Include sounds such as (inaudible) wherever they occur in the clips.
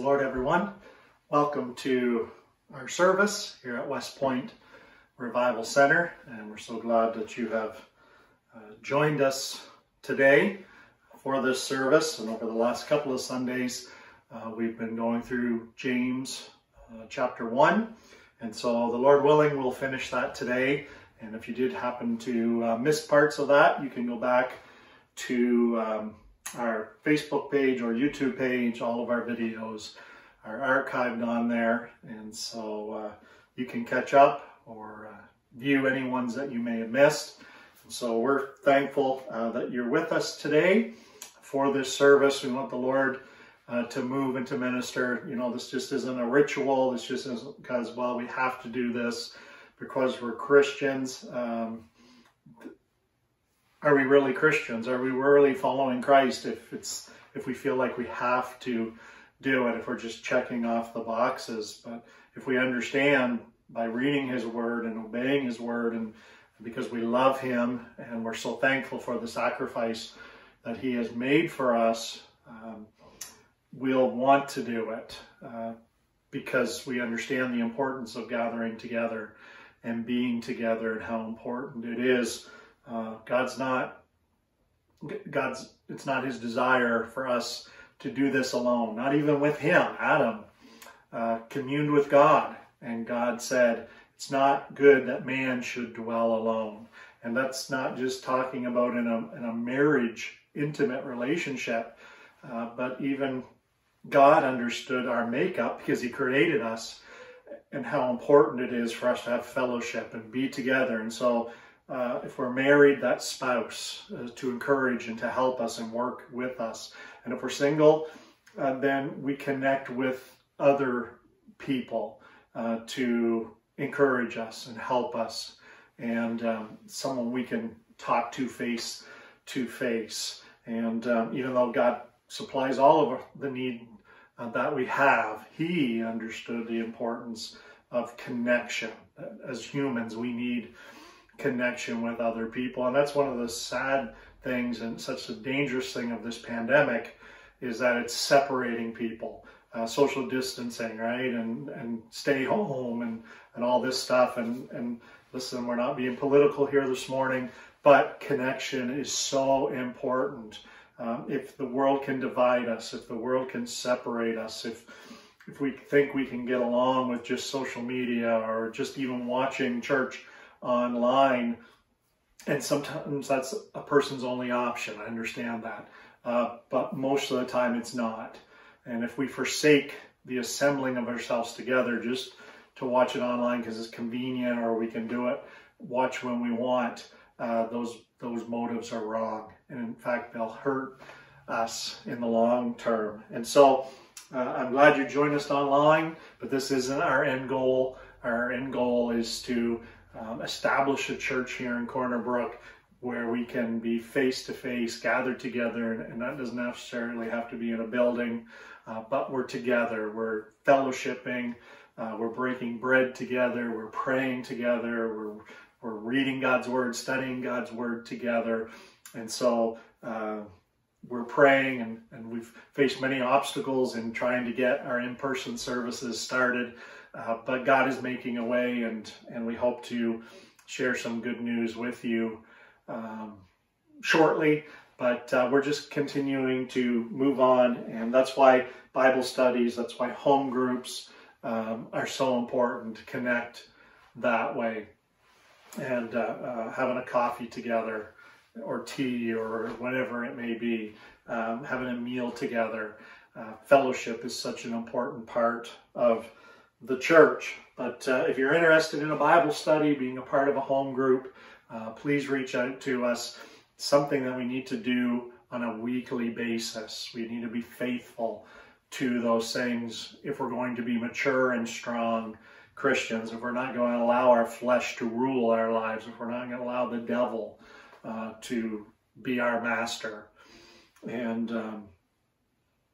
the Lord, everyone. Welcome to our service here at West Point Revival Center, and we're so glad that you have uh, joined us today for this service. And over the last couple of Sundays, uh, we've been going through James uh, chapter 1. And so, the Lord willing, we'll finish that today. And if you did happen to uh, miss parts of that, you can go back to um, our Facebook page or YouTube page. All of our videos are archived on there. And so uh, you can catch up or uh, view any ones that you may have missed. And so we're thankful uh, that you're with us today for this service. We want the Lord uh, to move and to minister. You know, this just isn't a ritual. This just isn't because, well, we have to do this because we're Christians. Um, are we really Christians? Are we really following Christ if it's if we feel like we have to do it, if we're just checking off the boxes? But if we understand by reading his word and obeying his word and because we love him and we're so thankful for the sacrifice that he has made for us, um, we'll want to do it uh, because we understand the importance of gathering together and being together and how important it is. Uh, God's not, God's, it's not his desire for us to do this alone, not even with him. Adam uh, communed with God, and God said, It's not good that man should dwell alone. And that's not just talking about in a, in a marriage, intimate relationship, uh, but even God understood our makeup because he created us and how important it is for us to have fellowship and be together. And so, uh, if we're married, that spouse uh, to encourage and to help us and work with us. And if we're single, uh, then we connect with other people uh, to encourage us and help us, and um, someone we can talk to face to face. And um, even though God supplies all of the need uh, that we have, He understood the importance of connection. As humans, we need connection with other people. And that's one of the sad things and such a dangerous thing of this pandemic is that it's separating people. Uh, social distancing, right? And and stay home and, and all this stuff. And, and listen, we're not being political here this morning, but connection is so important. Um, if the world can divide us, if the world can separate us, if if we think we can get along with just social media or just even watching church online, and sometimes that's a person's only option. I understand that. Uh, but most of the time it's not. And if we forsake the assembling of ourselves together just to watch it online because it's convenient or we can do it, watch when we want, uh, those those motives are wrong. And in fact, they'll hurt us in the long term. And so uh, I'm glad you joined us online, but this isn't our end goal. Our end goal is to um, establish a church here in Corner Brook where we can be face to face, gathered together, and, and, that doesn't necessarily have to be in a building, uh, but we're together, we're fellowshipping, uh, we're breaking bread together, we're praying together, we're, we're reading God's Word, studying God's Word together. And so uh, we're praying, and, and we've faced many obstacles in trying to get our in person services started. Uh, but God is making a way, and, and we hope to share some good news with you um, shortly. But uh, we're just continuing to move on, and that's why Bible studies, that's why home groups um, are so important to connect that way. And uh, uh having a coffee together, or tea, or whatever it may be, um, having a meal together. Uh, fellowship is such an important part of the church. But uh, if you're interested in a Bible study, being a part of a home group, uh, please reach out to us. something that we need to do on a weekly basis. We need to be faithful to those things if we're going to be mature and strong Christians, if we're not going to allow our flesh to rule our lives, if we're not going to allow the devil uh, to be our master. And um,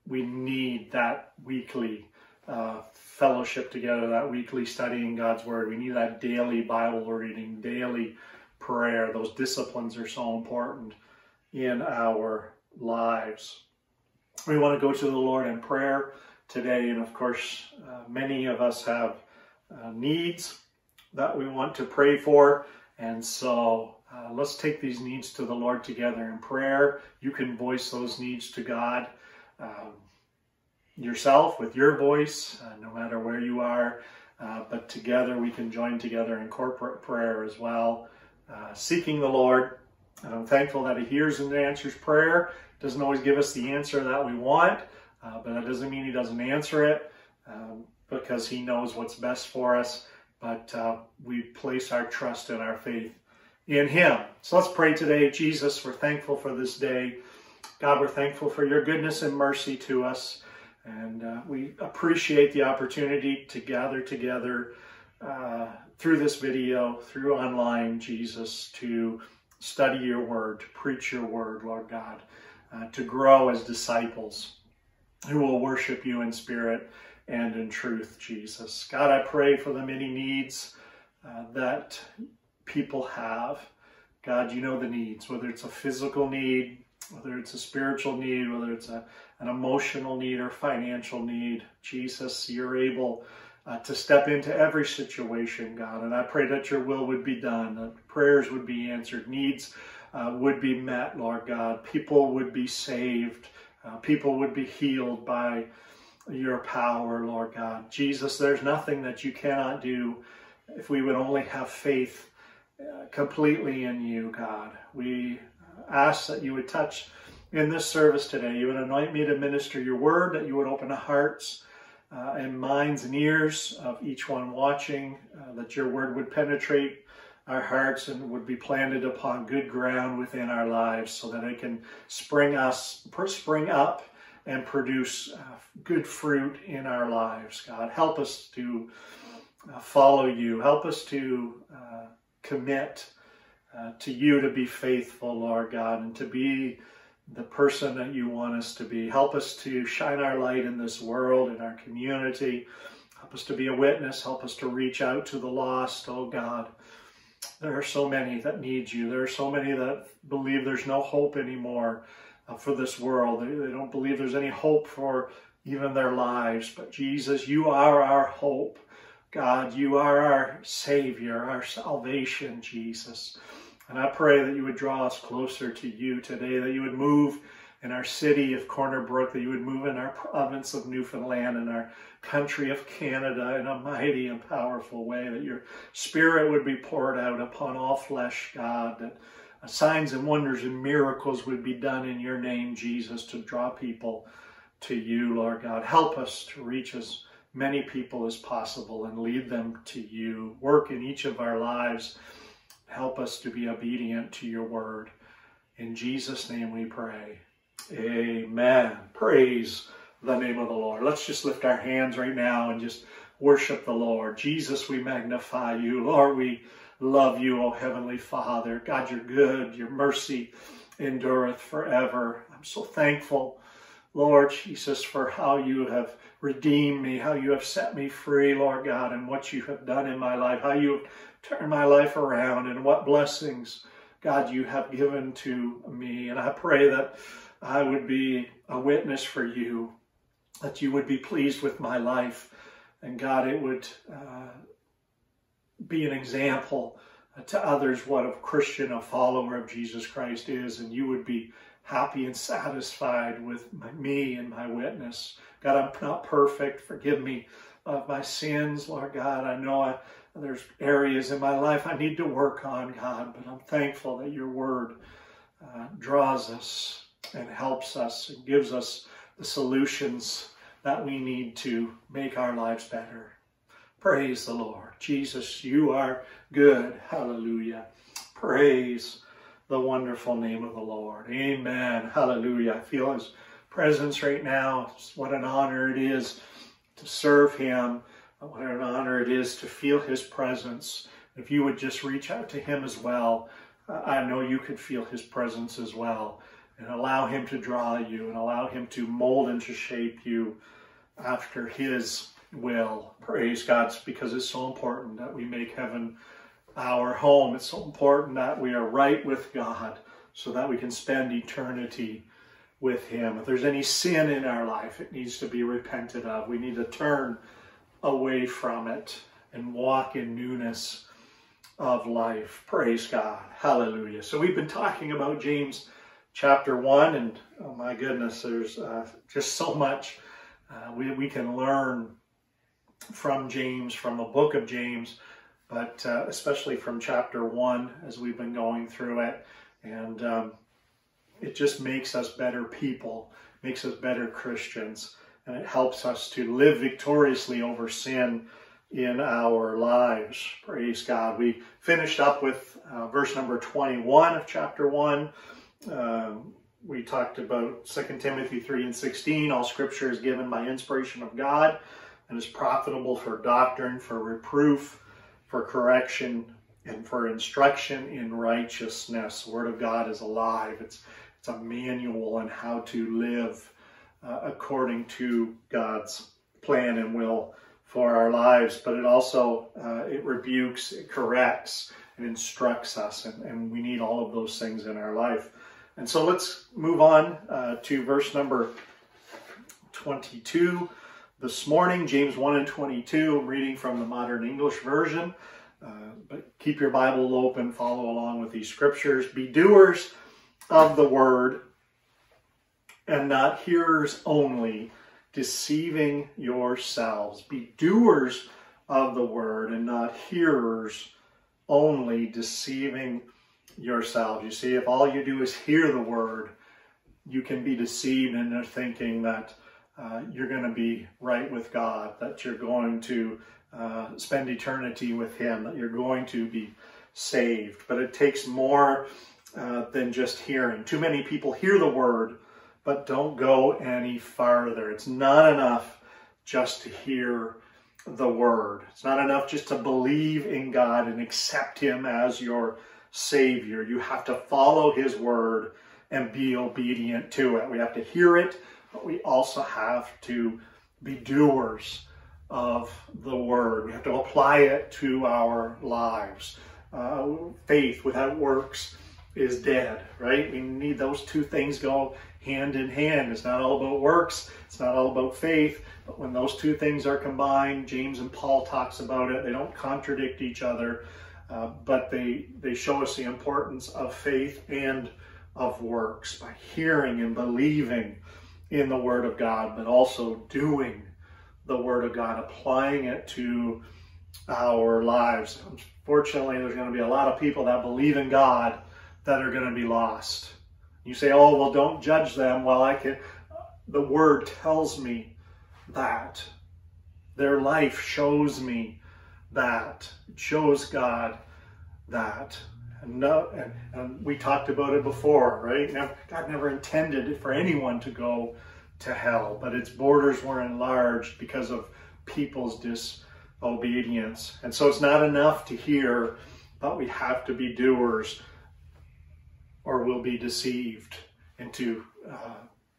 we need that weekly uh, fellowship together, that weekly studying God's Word. We need that daily Bible reading, daily prayer. Those disciplines are so important in our lives. We want to go to the Lord in prayer today. And of course, uh, many of us have uh, needs that we want to pray for. And so uh, let's take these needs to the Lord together in prayer. You can voice those needs to God um, yourself with your voice, uh, no matter where you are. Uh, but together we can join together in corporate prayer as well, uh, seeking the Lord. And I'm thankful that He hears and answers prayer. Doesn't always give us the answer that we want, uh, but that doesn't mean He doesn't answer it um, because He knows what's best for us. But uh, we place our trust and our faith in Him. So let's pray today. Jesus, we're thankful for this day. God, we're thankful for your goodness and mercy to us. And uh, we appreciate the opportunity to gather together uh, through this video, through online, Jesus, to study your word, to preach your word, Lord God, uh, to grow as disciples who will worship you in spirit and in truth, Jesus. God, I pray for the many needs uh, that people have. God, you know the needs, whether it's a physical need, whether it's a spiritual need, whether it's a, an emotional need or financial need. Jesus, you're able uh, to step into every situation, God. And I pray that your will would be done, prayers would be answered, needs uh, would be met, Lord God. People would be saved, uh, people would be healed by your power, Lord God. Jesus, there's nothing that you cannot do if we would only have faith uh, completely in you, God. We ask that you would touch in this service today. You would anoint me to minister your word, that you would open the hearts uh, and minds and ears of each one watching, uh, that your word would penetrate our hearts and would be planted upon good ground within our lives so that it can spring us spring up and produce uh, good fruit in our lives god help us to uh, follow you help us to uh, commit uh, to you to be faithful, Lord God, and to be the person that you want us to be. Help us to shine our light in this world, in our community. Help us to be a witness. Help us to reach out to the lost, oh God. There are so many that need you. There are so many that believe there's no hope anymore uh, for this world. They, they don't believe there's any hope for even their lives. But Jesus, you are our hope. God, you are our Savior, our salvation, Jesus. And I pray that you would draw us closer to you today, that you would move in our city of Corner Brook, that you would move in our province of Newfoundland, in our country of Canada in a mighty and powerful way, that your spirit would be poured out upon all flesh, God, that signs and wonders and miracles would be done in your name, Jesus, to draw people to you, Lord God. Help us to reach as many people as possible and lead them to you. Work in each of our lives Help us to be obedient to your word. In Jesus' name we pray. Amen. Praise the name of the Lord. Let's just lift our hands right now and just worship the Lord. Jesus, we magnify you. Lord, we love you, O Heavenly Father. God, you're good. Your mercy endureth forever. I'm so thankful, Lord Jesus, for how you have redeemed me, how you have set me free, Lord God, and what you have done in my life, how you have turn my life around and what blessings, God, you have given to me. And I pray that I would be a witness for you, that you would be pleased with my life. And God, it would uh, be an example to others what a Christian, a follower of Jesus Christ is, and you would be happy and satisfied with my, me and my witness. God, I'm not perfect. Forgive me of my sins, Lord God. I know I, there's areas in my life I need to work on, God, but I'm thankful that your word uh, draws us and helps us and gives us the solutions that we need to make our lives better. Praise the Lord. Jesus, you are good. Hallelujah. Praise the wonderful name of the Lord. Amen. Hallelujah. I feel his presence right now. What an honor it is to serve him what an honor it is to feel his presence. If you would just reach out to him as well, I know you could feel his presence as well and allow him to draw you and allow him to mold and to shape you after his will. Praise God, because it's so important that we make heaven our home. It's so important that we are right with God so that we can spend eternity with Him. If there's any sin in our life, it needs to be repented of. We need to turn away from it and walk in newness of life. Praise God. Hallelujah. So we've been talking about James chapter 1, and oh my goodness, there's uh, just so much uh, we, we can learn from James, from the book of James, but uh, especially from chapter 1 as we've been going through it. And um, it just makes us better people, makes us better Christians, and it helps us to live victoriously over sin in our lives. Praise God. We finished up with uh, verse number 21 of chapter 1. Um, we talked about 2 Timothy 3 and 16. All scripture is given by inspiration of God and is profitable for doctrine, for reproof, for correction, and for instruction in righteousness. The Word of God is alive. It's, it's a manual on how to live uh, according to God's plan and will for our lives. But it also, uh, it rebukes, it corrects, it instructs us. And, and we need all of those things in our life. And so let's move on uh, to verse number 22 this morning, James 1 and 22. I'm reading from the Modern English Version. Uh, but keep your Bible open, follow along with these scriptures. Be doers of the word and not hearers only, deceiving yourselves. Be doers of the word and not hearers only, deceiving yourselves. You see, if all you do is hear the word, you can be deceived into thinking that uh, you're going to be right with God, that you're going to uh, spend eternity with Him, that you're going to be saved. But it takes more uh, than just hearing. Too many people hear the word, but don't go any farther. It's not enough just to hear the word. It's not enough just to believe in God and accept Him as your Savior. You have to follow His word and be obedient to it. We have to hear it, but we also have to be doers of the word. We have to apply it to our lives. Uh, faith without works is dead, right? We need those two things go hand in hand. It's not all about works. It's not all about faith. But when those two things are combined, James and Paul talks about it. They don't contradict each other, uh, but they they show us the importance of faith and of works by hearing and believing in the Word of God, but also doing the Word of God, applying it to our lives. Unfortunately, there's going to be a lot of people that believe in God that are going to be lost. You say, oh, well, don't judge them. Well, I can. The Word tells me that. Their life shows me that. It shows God that. And, no, and, and we talked about it before, right? Now, God never intended for anyone to go to hell, but its borders were enlarged because of people's disobedience. And so it's not enough to hear, but we have to be doers or we'll be deceived into uh,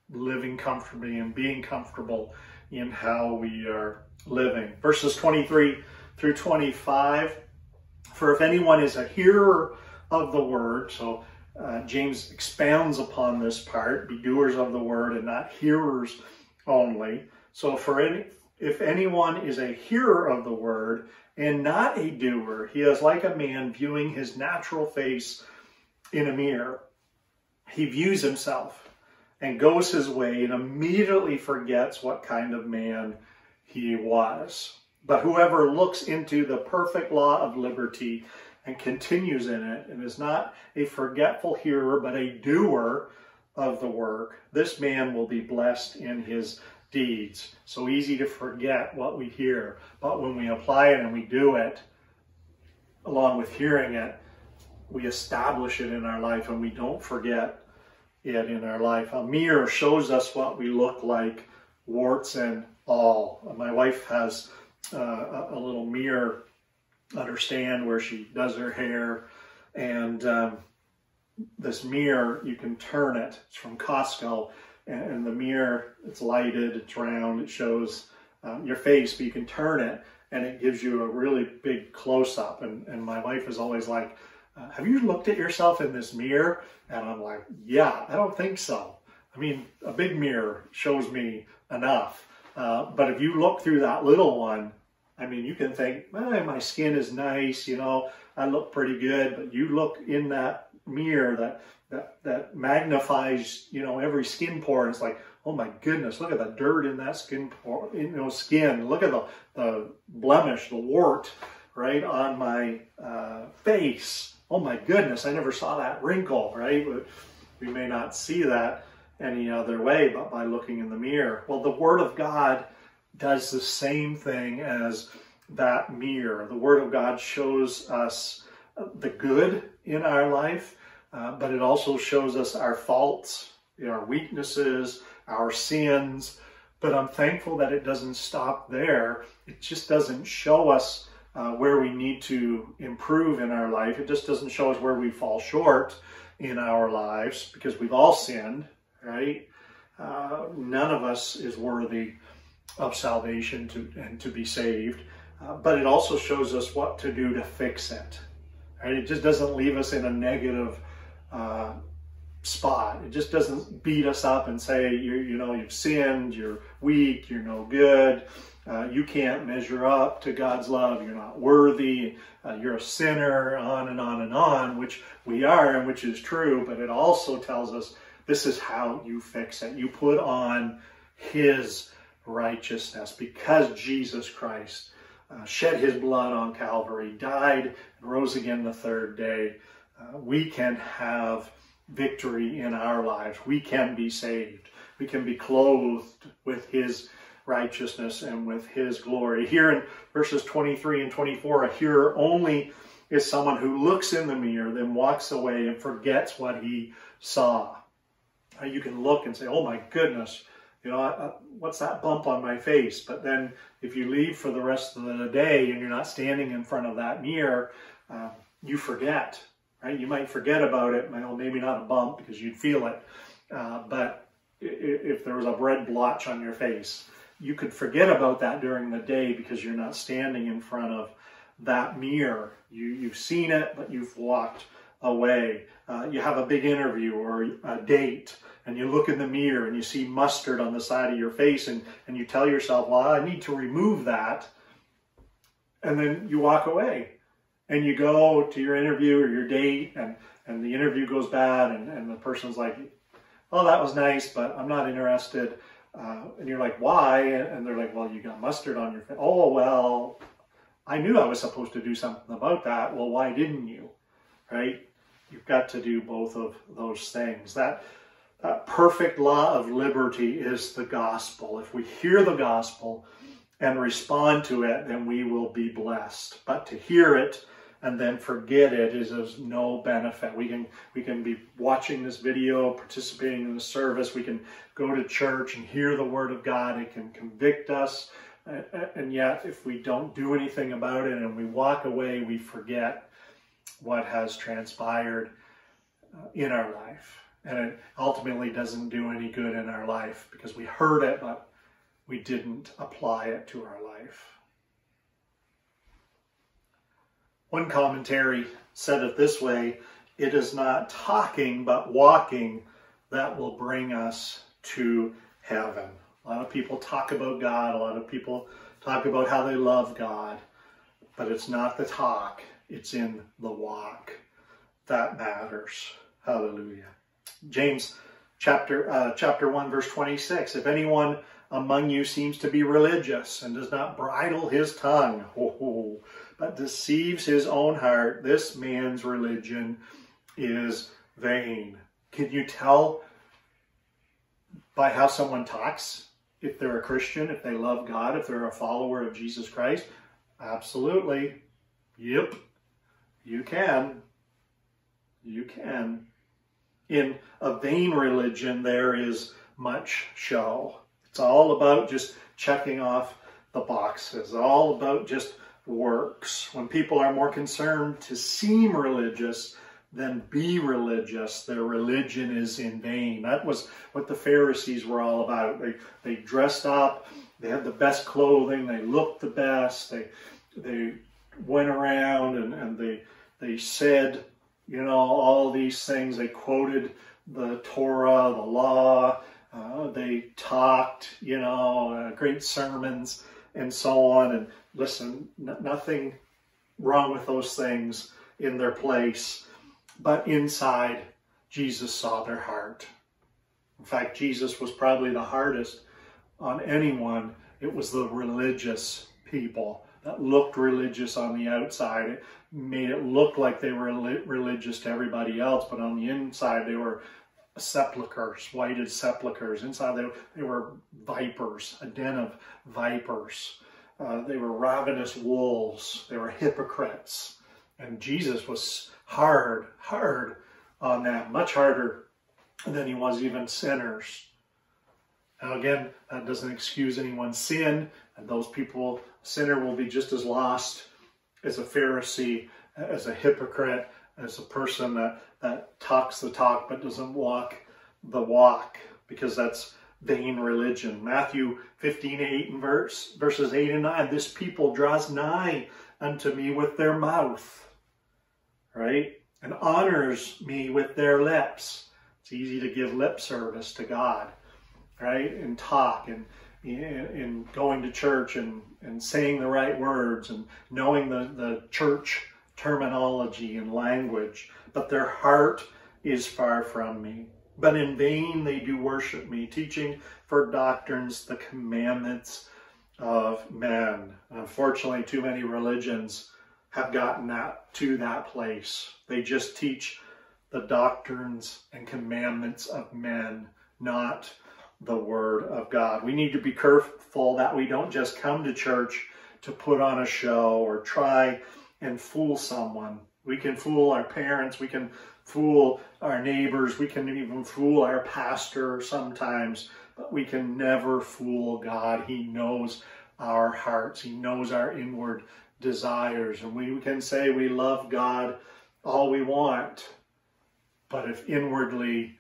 living comfortably and being comfortable in how we are living. Verses 23 through 25. For if anyone is a hearer of the word, so uh, James expounds upon this part, be doers of the word and not hearers only. So for any, if anyone is a hearer of the word and not a doer, he is like a man viewing his natural face in a mirror. He views himself and goes his way and immediately forgets what kind of man he was. But whoever looks into the perfect law of liberty and continues in it and is not a forgetful hearer but a doer of the work, this man will be blessed in his deeds. So easy to forget what we hear, but when we apply it and we do it, along with hearing it, we establish it in our life and we don't forget it in our life. A mirror shows us what we look like, warts and all. My wife has uh, a little mirror understand where she does her hair. And um, this mirror, you can turn it. It's from Costco. And, the mirror, it's lighted, it's round, it shows um, your face, but you can turn it and it gives you a really big close up. And, and my wife is always like, uh, Have you looked at yourself in this mirror? And I'm like, Yeah, I don't think so. I mean, a big mirror shows me enough. Uh, but if you look through that little one, I mean, you can think, eh, my skin is nice, you know, I look pretty good. But you look in that mirror that that that magnifies, you know, every skin pore. And it's like, oh my goodness, look at the dirt in that skin pore, you know, skin. Look at the the blemish, the wart, right on my uh, face. Oh my goodness, I never saw that wrinkle, right? We may not see that any other way but by looking in the mirror. Well, the Word of God does the same thing as that mirror. The Word of God shows us the good in our life, uh, but it also shows us our faults, our weaknesses, our sins. But I'm thankful that it doesn't stop there. It just doesn't show us uh, where we need to improve in our life. It just doesn't show us where we fall short in our lives because we've all sinned, right? Uh, none of us is worthy of salvation to, and to be saved. Uh, but it also shows us what to do to fix it. Right? It just doesn't leave us in a negative uh, spot. It just doesn't beat us up and say, you, you know, you've sinned, you're weak, you're no good, uh, you can't measure up to God's love, you're not worthy, uh, you're a sinner, on and on and on, which we are and which is true, but it also tells us this is how you fix it. You put on His righteousness because Jesus Christ uh, shed his blood on Calvary, died, and rose again the third day. Uh, we can have victory in our lives. We can be saved. We can be clothed with his righteousness and with his glory. Here in verses 23 and 24, a hearer only is someone who looks in the mirror, then walks away and forgets what he saw. Uh, you can look and say, oh my goodness, you know, I, I, what's that bump on my face? But then if you leave for the rest of the day and you're not standing in front of that mirror, uh, you forget, right? You might forget about it. Well, maybe not a bump because you'd feel it. Uh, but if there was a red blotch on your face, you could forget about that during the day because you're not standing in front of that mirror. You, you've seen it, but you've walked away. Uh, you have a big interview or a date and you look in the mirror and you see mustard on the side of your face and, and you tell yourself, well, I need to remove that. And then you walk away and you go to your interview or your date and, and the interview goes bad and, and the person's like, oh, that was nice, but I'm not interested. Uh, and you're like, why? And they're like, well, you got mustard on your face. Oh, well, I knew I was supposed to do something about that. Well, why didn't you? Right? You've got to do both of those things. That uh, perfect law of liberty is the gospel. If we hear the gospel and respond to it, then we will be blessed. But to hear it and then forget it is of no benefit. We can we can be watching this video, participating in the service. We can go to church and hear the word of God. It can convict us, and yet if we don't do anything about it and we walk away, we forget what has transpired uh, in our life and it ultimately doesn't do any good in our life because we heard it, but we didn't apply it to our life. One commentary said it this way it is not talking but walking that will bring us to heaven. A lot of people talk about God, a lot of people talk about how they love God, but it's not the talk, it's in the walk that matters. Hallelujah. James chapter uh, chapter 1 verse 26 if anyone among you seems to be religious and does not bridle his tongue oh, (laughs) but deceives his own heart this man's religion is vain. Can you tell by how someone talks? If they're a christian if they love god if they're a follower of jesus christ? Absolutely. Yep. You can. You can in a vain religion, there is much show. It's all about just checking off the boxes, all about just works. When people are more concerned to seem religious than be religious, their religion is in vain. That was what the Pharisees were all about. They, they dressed up, they had the best clothing, they looked the best, they, they went around and, and they, they said you know, all these things. They quoted the Torah, the law. Uh, they talked, you know, uh, great sermons and so on. And listen, nothing wrong with those things in their place. But inside, Jesus saw their heart. In fact, Jesus was probably the hardest on anyone. It was the religious people that looked religious on the outside. Made it look like they were religious to everybody else, but on the inside, they were sepulchres, whited sepulchres. Inside, they, they were vipers, a den of vipers. Uh, they were ravenous wolves. They were hypocrites. And Jesus was hard, hard on that, much harder than he was even sinners. Now, again, that doesn't excuse anyone's sin, and those people, sinner will be just as lost as a Pharisee, as a hypocrite, as a person that, that talks the talk but doesn't walk the walk, because that's vain religion. Matthew 15, 8 and verse, verses 8 and 9. This people draws nigh unto me with their mouth, right? And honors me with their lips. It's easy to give lip service to God, right? And talk and in going to church and, and saying the right words and knowing the, the church terminology and language, but their heart is far from me. But in vain they do worship me, teaching for doctrines the commandments of men. Unfortunately, too many religions have gotten that to that place. They just teach the doctrines and commandments of men, not the word of God. We need to be careful that we don't just come to church to put on a show or try and fool someone. We can fool our parents, we can fool our neighbors, we can even fool our pastor sometimes, but we can never fool God. He knows our hearts, He knows our inward desires, and we can say we love God all we want, but if inwardly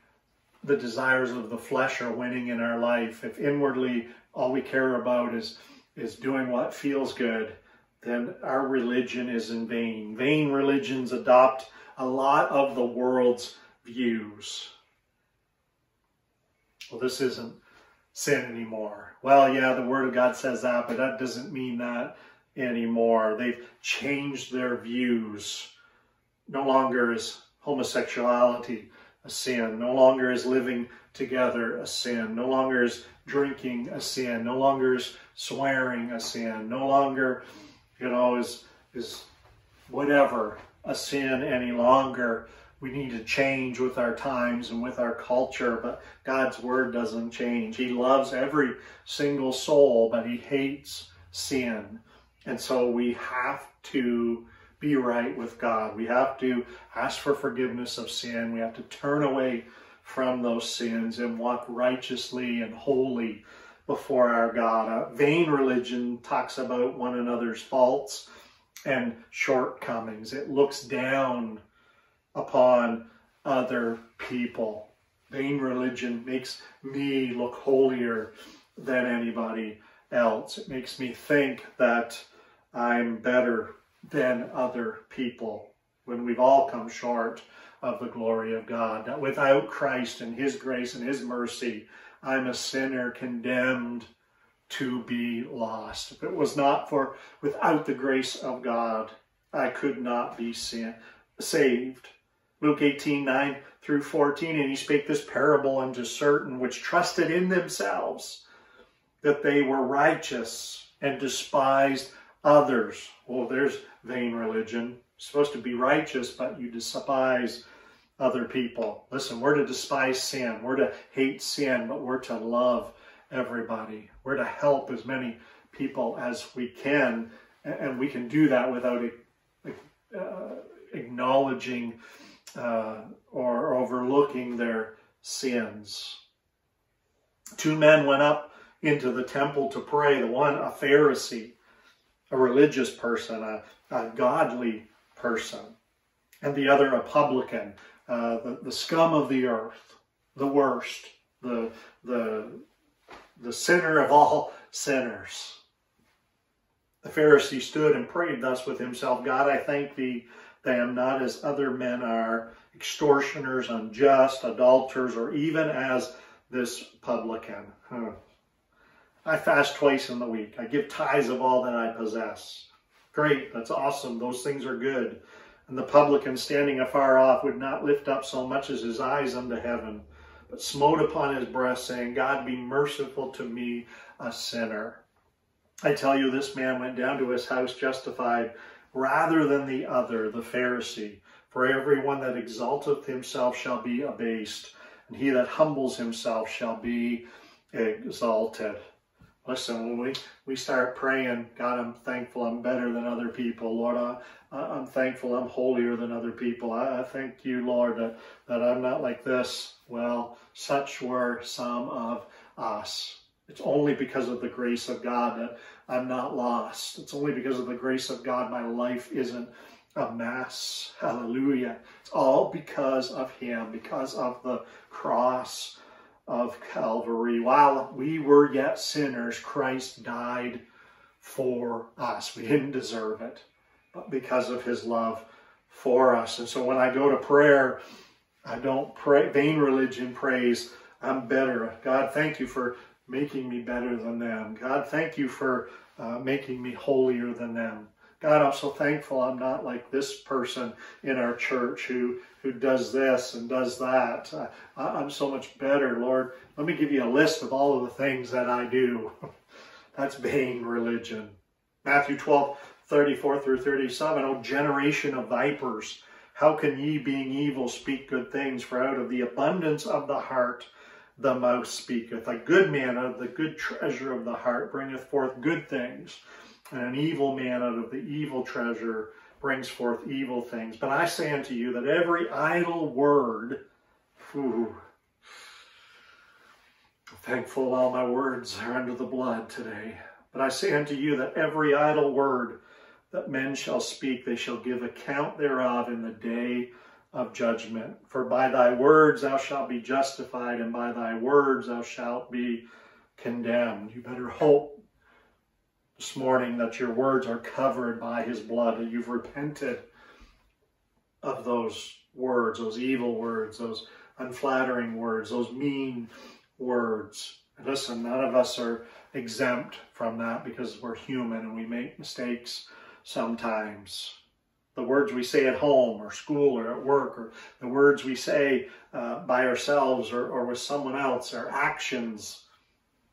the desires of the flesh are winning in our life, if inwardly all we care about is is doing what feels good, then our religion is in vain. Vain religions adopt a lot of the world's views. Well, this isn't sin anymore. Well, yeah, the Word of God says that, but that doesn't mean that anymore. They've changed their views. No longer is homosexuality a sin. No longer is living together a sin. No longer is drinking a sin. No longer is swearing a sin. No longer, you know, is is whatever a sin any longer. We need to change with our times and with our culture, but God's word doesn't change. He loves every single soul, but he hates sin. And so we have to be right with God. We have to ask for forgiveness of sin. We have to turn away from those sins and walk righteously and holy before our God. A vain religion talks about one another's faults and shortcomings. It looks down upon other people. Vain religion makes me look holier than anybody else. It makes me think that I'm better than other people when we've all come short of the glory of God. That without Christ and His grace and His mercy, I'm a sinner condemned to be lost. If it was not for, without the grace of God, I could not be sin, saved. Luke 18, 9 through 14, and he spake this parable unto certain which trusted in themselves that they were righteous and despised others. Well, there's vain religion. You're supposed to be righteous, but you despise other people. Listen, we're to despise sin. We're to hate sin, but we're to love everybody. We're to help as many people as we can, and we can do that without uh, acknowledging uh, or overlooking their sins. Two men went up into the temple to pray. The one, a Pharisee, a religious person, a, a godly person, and the other a publican, uh, the, the scum of the earth, the worst, the, the, the sinner of all sinners. The Pharisee stood and prayed thus with himself, God, I thank thee that I am not as other men are, extortioners, unjust, adulterers, or even as this publican. Huh. I fast twice in the week. I give tithes of all that I possess. Great, that's awesome. Those things are good. And the publican standing afar off would not lift up so much as his eyes unto heaven, but smote upon his breast, saying, God be merciful to me, a sinner. I tell you, this man went down to his house justified rather than the other, the Pharisee. For everyone that exalteth himself shall be abased, and he that humbles himself shall be exalted. Listen, when we, we start praying, God, I'm thankful I'm better than other people. Lord, I, I'm thankful I'm holier than other people. I, I thank you, Lord, that, that I'm not like this. Well, such were some of us. It's only because of the grace of God that I'm not lost. It's only because of the grace of God my life isn't a mess. Hallelujah. It's all because of Him, because of the cross of Calvary. While we were yet sinners, Christ died for us. We didn't deserve it, but because of his love for us. And so when I go to prayer, I don't pray, vain religion prays, I'm better. God, thank you for making me better than them. God, thank you for uh, making me holier than them. God, I'm so thankful I'm not like this person in our church who, who does this and does that. I'm so much better, Lord. Let me give you a list of all of the things that I do. (laughs) That's vain religion. Matthew 12, 34 through 37. O generation of vipers, how can ye, being evil, speak good things? For out of the abundance of the heart the mouth speaketh. A good man out of the good treasure of the heart bringeth forth good things and an evil man out of the evil treasure brings forth evil things. But I say unto you that every idle word, whew, thankful all my words are under the blood today. But I say unto you that every idle word that men shall speak, they shall give account thereof in the day of judgment. For by thy words thou shalt be justified, and by thy words thou shalt be condemned. You better hope this morning that your words are covered by his blood, that you've repented of those words, those evil words, those unflattering words, those mean words. Listen, none of us are exempt from that because we're human and we make mistakes sometimes. The words we say at home or school or at work or the words we say uh, by ourselves or, or with someone else, our actions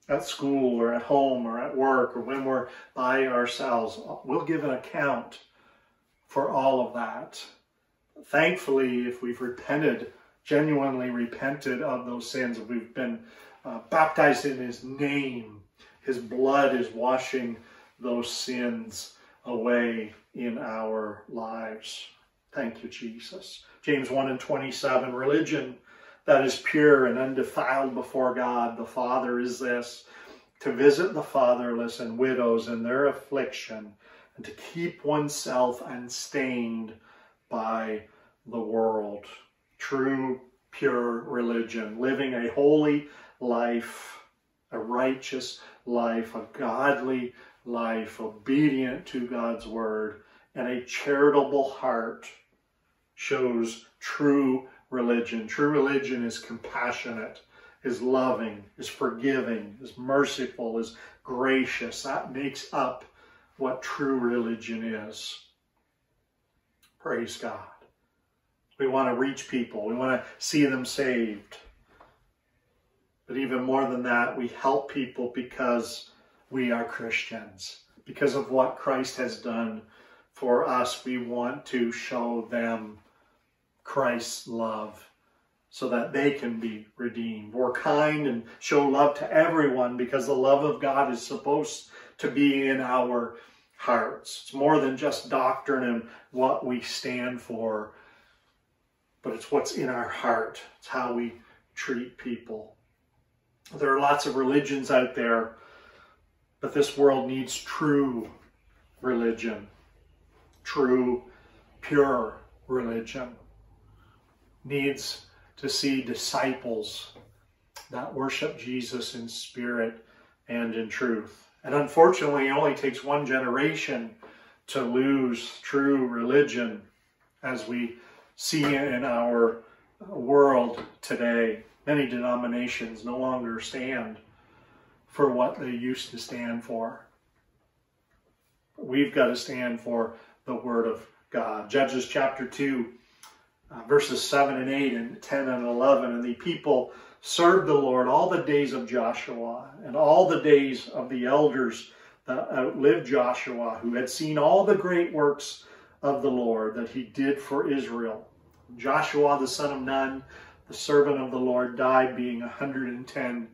at school or at home or at work or when we're by ourselves. We'll give an account for all of that. Thankfully, if we've repented, genuinely repented of those sins, if we've been uh, baptized in His name, His blood is washing those sins away in our lives. Thank you, Jesus. James 1 and 27, religion that is pure and undefiled before God the Father is this to visit the fatherless and widows in their affliction and to keep oneself unstained by the world. True, pure religion, living a holy life, a righteous life, a godly life, obedient to God's word, and a charitable heart shows true religion. True religion is compassionate, is loving, is forgiving, is merciful, is gracious. That makes up what true religion is. Praise God. We want to reach people. We want to see them saved. But even more than that, we help people because we are Christians. Because of what Christ has done for us, we want to show them Christ's love so that they can be redeemed. We're kind and show love to everyone because the love of God is supposed to be in our hearts. It's more than just doctrine and what we stand for, but it's what's in our heart. It's how we treat people. There are lots of religions out there, but this world needs true religion, true, pure religion needs to see disciples that worship Jesus in spirit and in truth. And unfortunately, it only takes one generation to lose true religion as we see in our world today. Many denominations no longer stand for what they used to stand for. We've got to stand for the Word of God. Judges chapter 2, uh, verses 7 and 8, and 10 and 11. And the people served the Lord all the days of Joshua and all the days of the elders that outlived Joshua, who had seen all the great works of the Lord that he did for Israel. Joshua, the son of Nun, the servant of the Lord, died being 110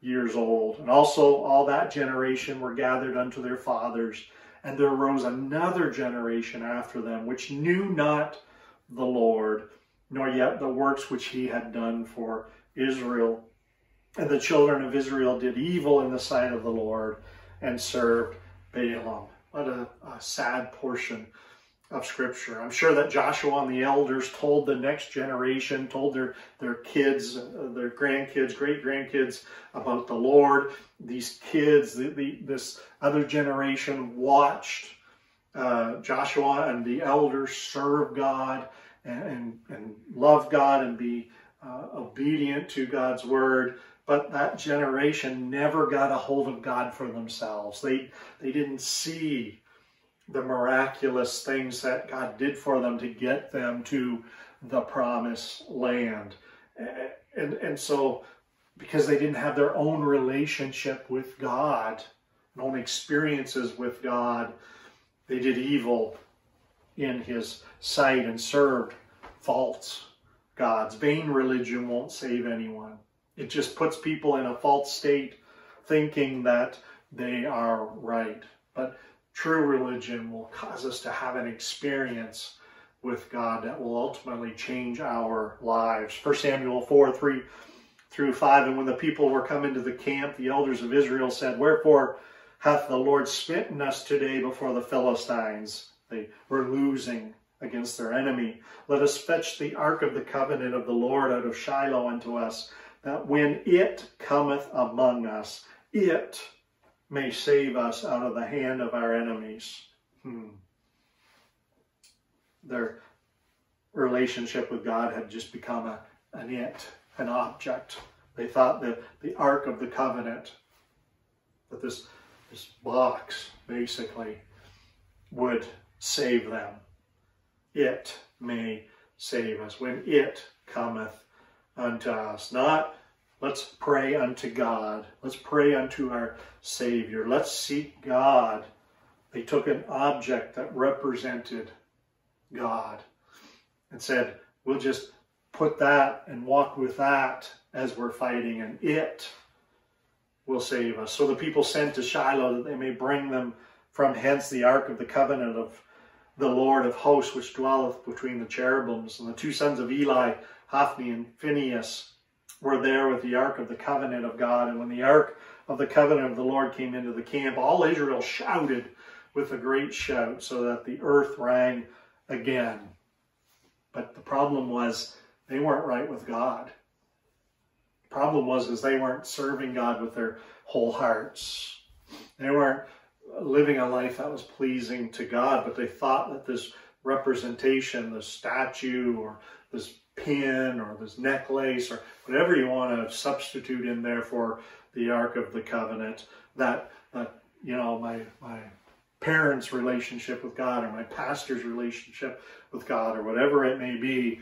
years old. And also all that generation were gathered unto their fathers. And there arose another generation after them, which knew not the Lord, nor yet the works which he had done for Israel. And the children of Israel did evil in the sight of the Lord and served Baalim. What a, a sad portion of Scripture. I'm sure that Joshua and the elders told the next generation, told their, their kids, uh, their grandkids, great grandkids about the Lord. These kids, the, the, this other generation watched uh, Joshua and the elders serve God and, and, and love God and be uh, obedient to God's word. But that generation never got a hold of God for themselves. They, they didn't see the miraculous things that God did for them to get them to the promised land. And, and so, because they didn't have their own relationship with God, own experiences with God, they did evil in his sight and served false gods. Vain religion won't save anyone. It just puts people in a false state thinking that they are right. But True religion will cause us to have an experience with God that will ultimately change our lives. 1 Samuel 4 3 through 5. And when the people were come into the camp, the elders of Israel said, Wherefore hath the Lord smitten us today before the Philistines? They were losing against their enemy. Let us fetch the ark of the covenant of the Lord out of Shiloh unto us, that when it cometh among us, it may save us out of the hand of our enemies. Hmm. Their relationship with God had just become a, an it, an object. They thought that the Ark of the Covenant, that this, this box basically would save them. It may save us when it cometh unto us. Not Let's pray unto God. Let's pray unto our Savior. Let's seek God. They took an object that represented God and said, we'll just put that and walk with that as we're fighting, and it will save us. So the people sent to Shiloh that they may bring them from hence the ark of the covenant of the Lord of hosts, which dwelleth between the cherubims. And the two sons of Eli, Hophni and Phinehas, were there with the Ark of the Covenant of God. And when the Ark of the Covenant of the Lord came into the camp, all Israel shouted with a great shout so that the earth rang again. But the problem was they weren't right with God. Problem was is they weren't serving God with their whole hearts. They weren't living a life that was pleasing to God, but they thought that this representation, the statue or this pin or this necklace or whatever you want to substitute in there for the Ark of the Covenant, that, that you know, my, my parents' relationship with God or my pastor's relationship with God or whatever it may be,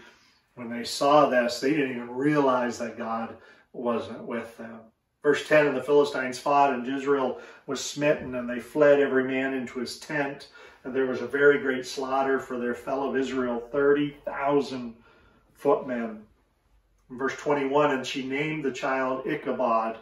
when they saw this, they didn't even realize that God wasn't with them. Verse 10, and the Philistines fought, and Israel was smitten, and they fled every man into his tent. And there was a very great slaughter, for their fellow Israel 30,000 footmen. Verse 21, and she named the child Ichabod,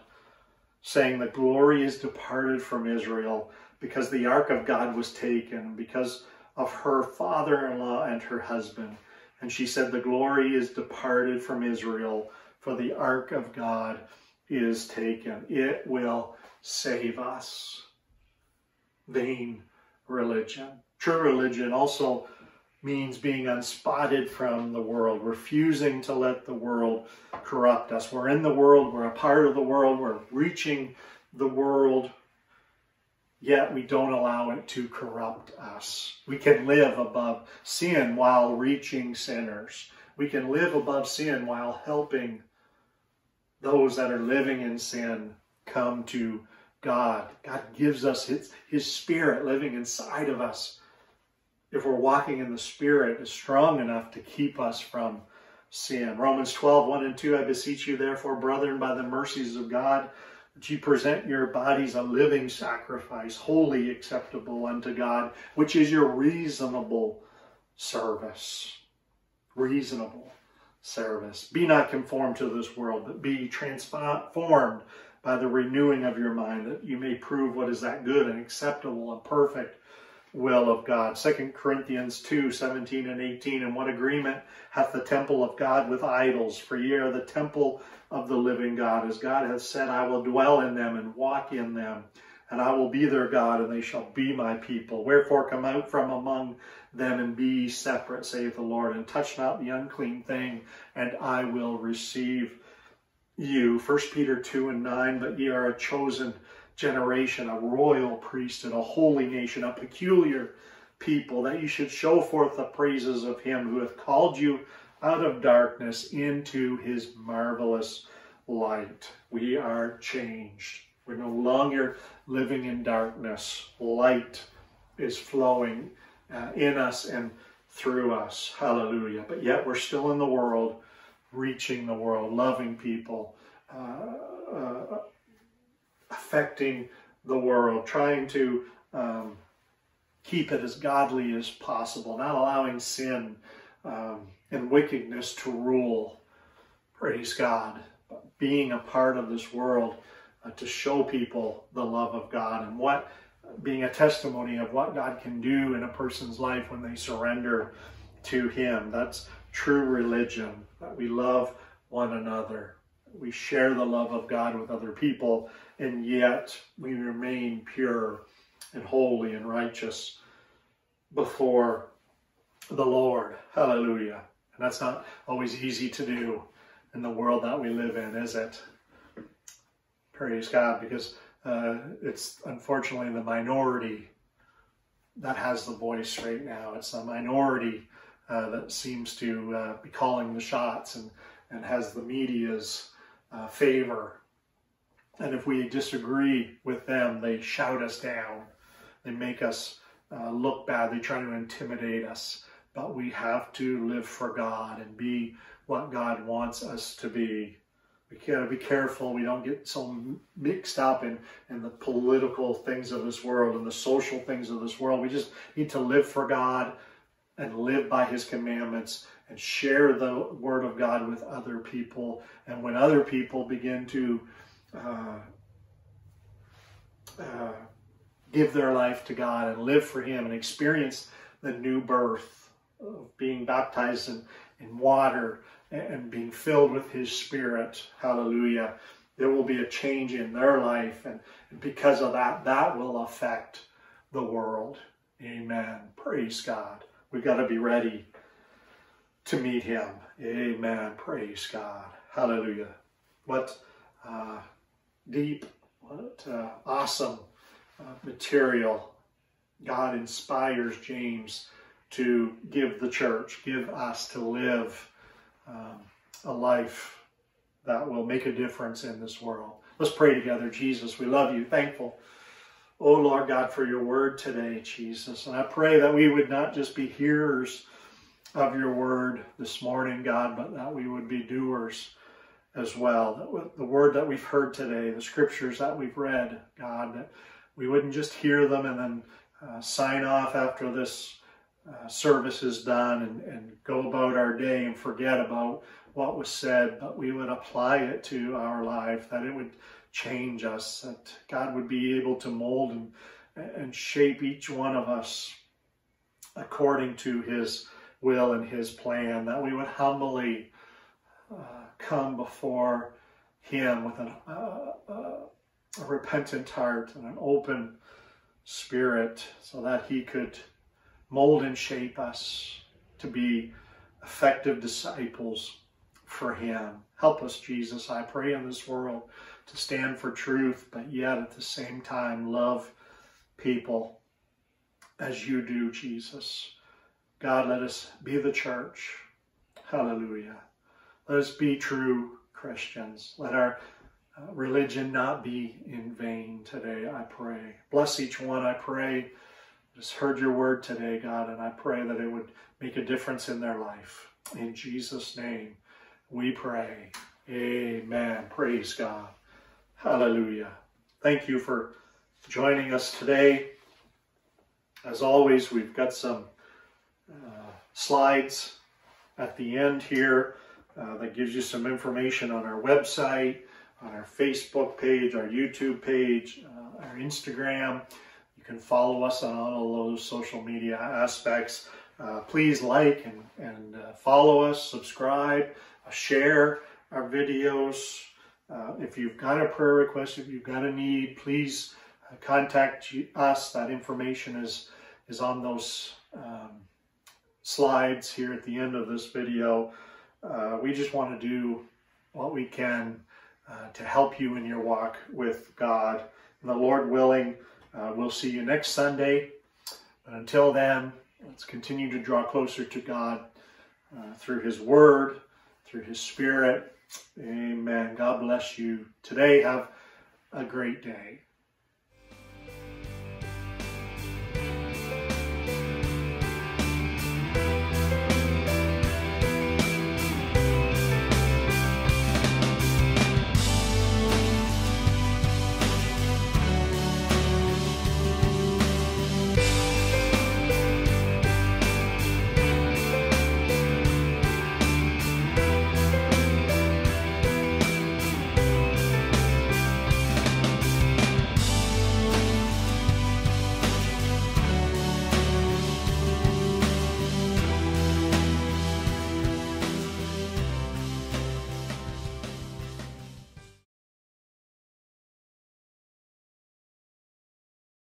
saying, The glory is departed from Israel, because the ark of God was taken, because of her father in law and her husband. And she said, The glory is departed from Israel, for the ark of God is taken. It will save us. Vain religion. True religion also means being unspotted from the world, refusing to let the world corrupt us. We're in the world, we're a part of the world, we're reaching the world. Yet we don't allow it to corrupt us. We can live above sin while reaching sinners. We can live above sin while helping those that are living in sin come to God. God gives us his, his spirit living inside of us. If we're walking in the spirit, is strong enough to keep us from sin. Romans 12, 1 and 2, I beseech you therefore, brethren, by the mercies of God, that you present your bodies a living sacrifice, holy acceptable unto God, which is your reasonable service. Reasonable service. Be not conformed to this world, but be transformed by the renewing of your mind, that you may prove what is that good and acceptable and perfect will of God. 2 Corinthians 2, 17 and 18. And what agreement hath the temple of God with idols? For ye are the temple of the living God. As God hath said, I will dwell in them and walk in them, and I will be their God, and they shall be my people. Wherefore come out from among them and be separate, saith the Lord, and touch not the unclean thing, and I will receive you. 1 Peter 2 and 9, but ye are a chosen generation, a royal priesthood, a holy nation, a peculiar people, that you should show forth the praises of him who hath called you out of darkness into his marvelous light. We are changed. We're no longer living in darkness. Light is flowing uh, in us and through us. Hallelujah. But yet we're still in the world, reaching the world, loving people, uh, uh, affecting the world, trying to um, keep it as godly as possible, not allowing sin um, and wickedness to rule. Praise God. Being a part of this world uh, to show people the love of God and what being a testimony of what God can do in a person's life when they surrender to Him. That's true religion, that we love one another. We share the love of God with other people, and yet we remain pure and holy and righteous before the Lord. Hallelujah. And that's not always easy to do in the world that we live in, is it? Praise God, because uh, it's unfortunately the minority that has the voice right now. It's the minority uh, that seems to uh, be calling the shots and, and has the media's uh, favor. And if we disagree with them, they shout us down. They make us uh, look bad. They try to intimidate us. But we have to live for God and be what God wants us to be we gotta be careful we don't get so mixed up in, in the political things of this world and the social things of this world. We just need to live for God and live by his commandments and share the word of God with other people. And when other people begin to uh, uh, give their life to God and live for him and experience the new birth of being baptized in, in water and being filled with his spirit hallelujah there will be a change in their life. And, because of that that will affect the world. Amen. Praise god. We've got to be ready to meet him amen praise god hallelujah what uh, deep what uh, awesome uh, material god inspires james to give the church give us to live um, a life that will make a difference in this world. Let's pray together. Jesus, we love you. Thankful. Oh, Lord God, for your word today, Jesus. And I pray that we would not just be hearers of your word this morning, God, but that we would be doers as well. The word that we've heard today, the scriptures that we've read, God, that we wouldn't just hear them and then uh, sign off after this uh, service is done and, and go about our day and forget about what was said, but we would apply it to our life, that it would change us, that God would be able to mold and, and shape each one of us according to his will and his plan, that we would humbly uh, come before him with an, uh, uh, a repentant heart and an open spirit so that he could mold and shape us to be effective disciples for Him. Help us, Jesus, I pray, in this world to stand for truth, but yet at the same time love people as you do, Jesus. God, let us be the church. Hallelujah. Let us be true Christians. Let our uh, religion not be in vain today, I pray. Bless each one, I pray. Just heard your word today, God, and I pray that it would make a difference in their life. In Jesus' name, we pray. Amen. Praise God. Hallelujah. Thank you for joining us today. As always, we've got some slides at the end here uh, that gives you some information on our website, on our Facebook page, our YouTube page, uh, our Instagram. You can follow us on all those social media aspects. Uh, please like and, and uh, follow us, subscribe, uh, share our videos. If you've got a prayer request, if you've got a need, please contact us. That information is, is on those um, slides here at the end of this video. Uh, we just want to do what we can uh, to help you in your walk with God. And the Lord willing, uh, we'll see you next Sunday. But until then, let's continue to draw closer to God uh, through His Word, through His Spirit. Amen. God bless you today. Have a great day.